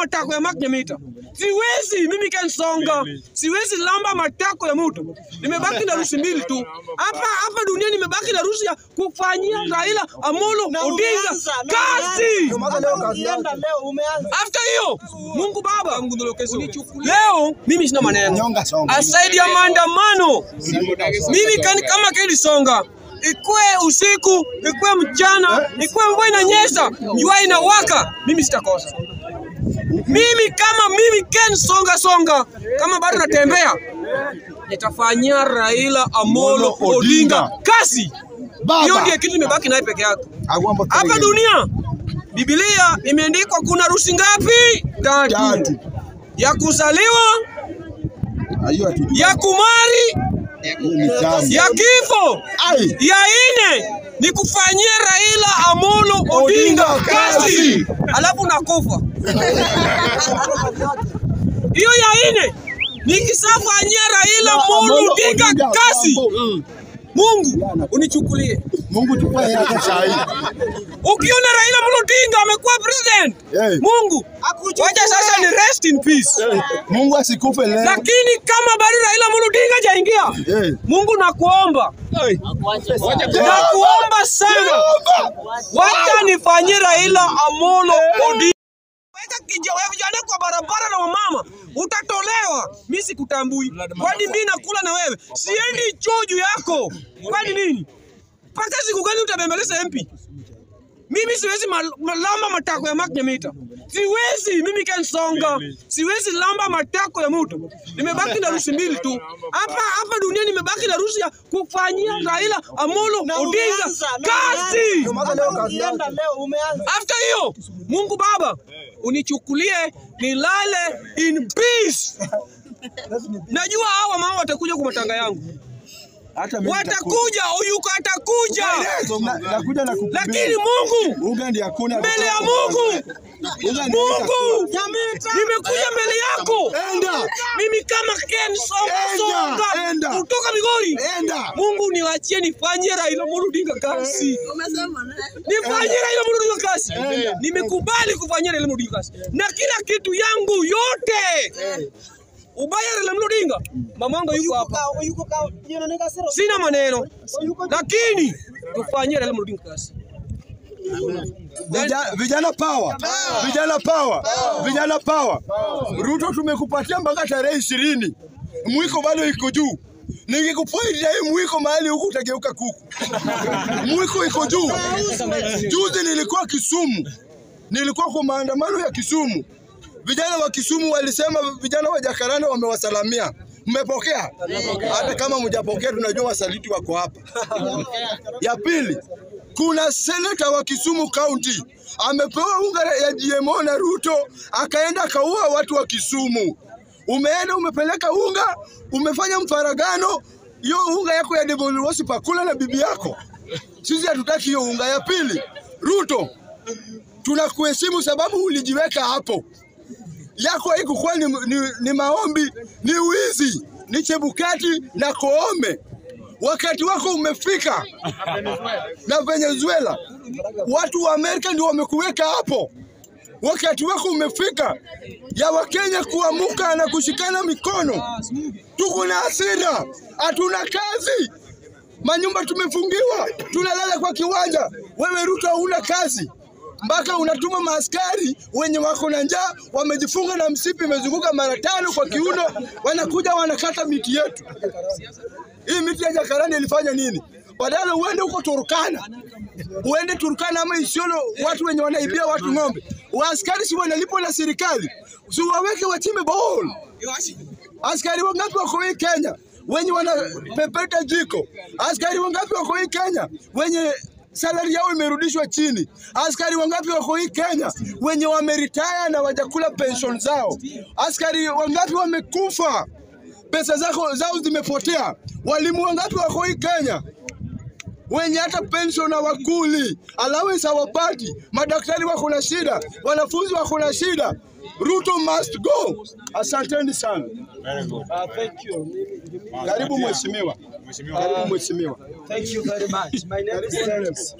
matako ya Mark Nyamita. Siwezi mimi Ken Songa, siwezi lamba matako ya mtu. Nimebaki na rusi mbili tu hapa hapa dunia, nimebaki na rusi ya kufanyia Raila Amolo Odinga kazi. After hiyo Mungu Baba, leo mimi sina maneno asaidi ya maandamano. Mimi kani, kama Ken Songa ikwe usiku ikwe mchana ikwe mvua inanyesha jua inawaka, mimi sitakosa. Mimi kama mimi Ken Songa Songa, kama bado natembea, nitafanyia Raila Amolo Odinga kazi. Hiyo ndio kitu nimebaki naye peke yake. Hapa dunia. Biblia imeandikwa kuna rusi ngapi? Tatu. Ya kuzaliwa, ya kumari, ya kifo, ya ine. Ni kufanyia Raila Amolo Odinga kazi, alafu nakufa. Hiyo ya ine nikisafanyia Raila Amolo Odinga kazi, Mungu unichukulie. Mungu chukua yake sahi. Ukiona Raila Amolo Odinga amekuwa president, hey. Mungu wacha sasa ni rest in peace. Hey. Mungu asikufe leo. Lakini kama bado Raila Amolo Odinga hajaingia, hey. Mungu nakuomba, Hey. nakuomba sana, wacha nifanyie Raila Amolo Odinga. Weka kija- wewe vijana kwa barabara na wamama utatolewa. Mimi sikutambui, kwani mimi nakula na wewe? Siendi choo juu yako, kwani nini? Mpaka siku gani utabembeleza MP? Mimi siwezi lamba matako ya Mark Nyamita. Siwezi mimi Ken Songa, siwezi lamba matako ya mtu. Nimebaki na rusi mbili tu hapa hapa dunia, nimebaki na rusi ya kufanyia Raila Amolo Odinga kazi. After hiyo Mungu Baba unichukulie nilale in peace. Najua hawa mama watakuja kwa matanga yangu, watakuja, Oyuka atakuja, lakini Mungu mbele ya Mungu, Mungu nimekuja mbele yako Enda. mimi kama Ken Songa Enda, Songa kutoka Migori. Enda. Mungu niwachie nifanye Raila Amolo Odinga kazi. nifanye Raila Amolo Odinga kazi. Nimekubali kufanyia Raila Amolo Odinga kazi. Na kila kitu yangu yote. Ubaya la Mludinga, mamango yuko hapa. Sina maneno. Lakini tufanyie la Mludinga kazi. Vijana, vijana power. Vijana power. Vijana power. Ruto tumekupatia mpaka tarehe ishirini. Mwiko bado iko juu. Nikikupointia hii mwiko mahali huku utageuka kuku. Mwiko iko juu. Juzi nilikuwa Kisumu. Nilikuwa kwa maandamano ya Kisumu. Vijana wa Kisumu walisema vijana wa Jakaranda wamewasalamia. Mmepokea? Hata kama mjapokea, tunajua wasaliti wako hapa. Ya pili, kuna seneta wa Kisumu kaunti amepewa unga ya GMO na Ruto, akaenda akaua watu wa Kisumu. Umeenda umepeleka unga, umefanya mfaragano, hiyo unga yako ya Devil Wosi pakula na bibi yako. Sisi hatutaki hiyo unga. Ya pili, Ruto, tunakuheshimu sababu ulijiweka hapo yako haikukuwa ni, ni, ni maombi, ni wizi, ni Chebukati na Koome. Wakati wako umefika na Venezuela, watu wa Amerika ndio wamekuweka hapo. Wakati wako umefika ya Wakenya kuamuka na kushikana mikono. Tuko na hasira, hatuna kazi, manyumba tumefungiwa, tunalala kwa kiwanja. Wewe Ruto huna kazi mpaka unatuma maaskari wenye wako na njaa, wamejifunga na msipi imezunguka mara tano kwa kiuno, wanakuja wanakata miti yetu. Hii miti ya Jakarani ilifanya nini? Badala uende huko Turkana, uende Turkana ama Isiolo, watu wenye wanaibia watu ng'ombe, waaskari si wanalipwa na serikali, si waweke wachimbe bohol. Askari wangapi wako hii Kenya wenye wanapepeta jiko? Askari wangapi wako hii Kenya wenye salari yao imerudishwa chini? Askari wangapi wako hii Kenya wenye wameritaya na wajakula pension zao? Askari wangapi wamekufa, pesa zako zao zimepotea? Walimu wangapi wako hii Kenya wenye hata pension hawakuli, allowance hawapati, madaktari wako na shida, wanafunzi wako na shida. Ruto must go. Asanteni sana. Very Uh, thank you. Karibu mheshimiwa. Mheshimiwa. Thank you very much. My name is Dennis.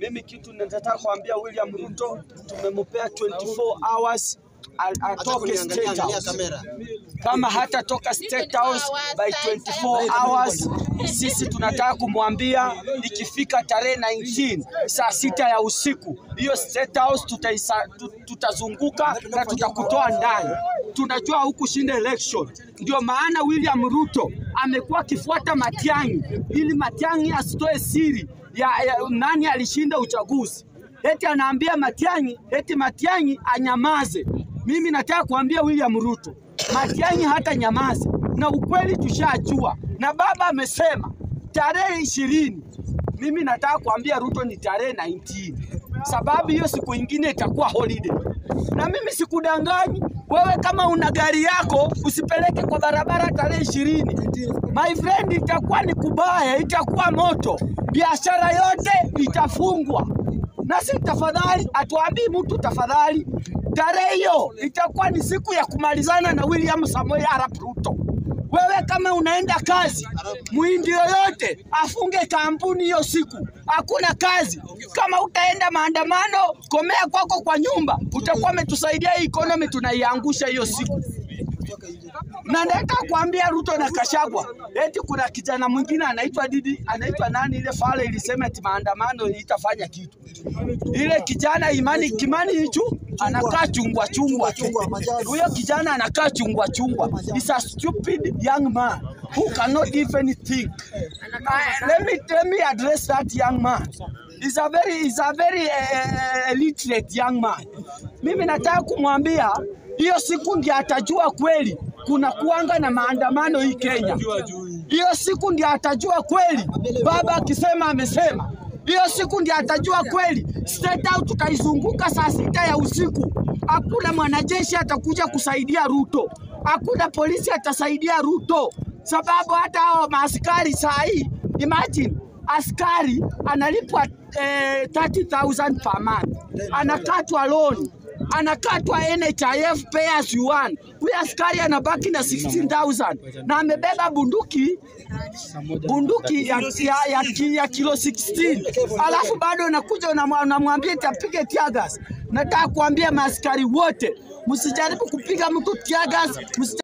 Mimi kitu nataka kuambia William Ruto, tumempea 24 hours atoke State House. Kama hatatoka State House by 24 hours, sisi tunataka kumwambia ikifika tarehe 19 saa sita ya usiku, hiyo State House tutaisa, tutazunguka na tutakutoa ndani. Tunajua huku shinda election, ndio maana William Ruto amekuwa akifuata Matiang'i ili Matiang'i asitoe siri ya, ya nani alishinda uchaguzi. Eti anaambia Matiang'i, eti Matiang'i anyamaze. Mimi nataka kuambia William Ruto, Matiang'i hata nyamaze, na ukweli tushajua, na baba amesema tarehe ishirini. Mimi nataka kuambia Ruto ni tarehe 19 sababu hiyo siku ingine itakuwa holiday, na mimi sikudanganyi wewe. Kama una gari yako usipeleke kwa barabara tarehe ishirini, my friend, itakuwa ni kubaya, itakuwa moto, biashara yote itafungwa na si tafadhali, atuambii mtu tafadhali. Tarehe hiyo itakuwa ni siku ya kumalizana na William Samoei Arap Ruto. Wewe kama unaenda kazi, muhindi yoyote afunge kampuni hiyo siku, hakuna kazi. Kama utaenda maandamano, komea kwako kwa nyumba, utakuwa umetusaidia hii economy, tunaiangusha hiyo siku na nataka kuambia Ruto na Kashagwa eti kuna kijana mwingine anaitwa Didi, anaitwa nani, ile fale ilisema eti maandamano itafanya kitu. Ile kijana Imani Kimani hichu anakaa chungwa chungwa. Huyo kijana anakaa chungwa chungwa. He's a stupid young man who cannot even think. Uh, let me let me address that young man. He's a very he's a very uh, illiterate young man. Mimi nataka kumwambia hiyo siku ndiye atajua kweli kuna kuanga na maandamano hii Kenya. Hiyo siku ndiye atajua kweli, baba akisema amesema. Hiyo siku ndiye atajua kweli. State House tutaizunguka saa sita ya usiku. Hakuna mwanajeshi atakuja kusaidia Ruto, hakuna polisi atasaidia Ruto, sababu hata hao maaskari saa hii, imagine askari analipwa eh, 30,000 per month, anakatwa loan anakatwa NHIF pay as you want. Huyu askari anabaki na 16,000 na amebeba bunduki bunduki ya, ya, ya, ya kilo 16 alafu bado unakuja unamwambia tapige tiagas. Nataka kuambia maaskari wote msijaribu kupiga mtu tiagas,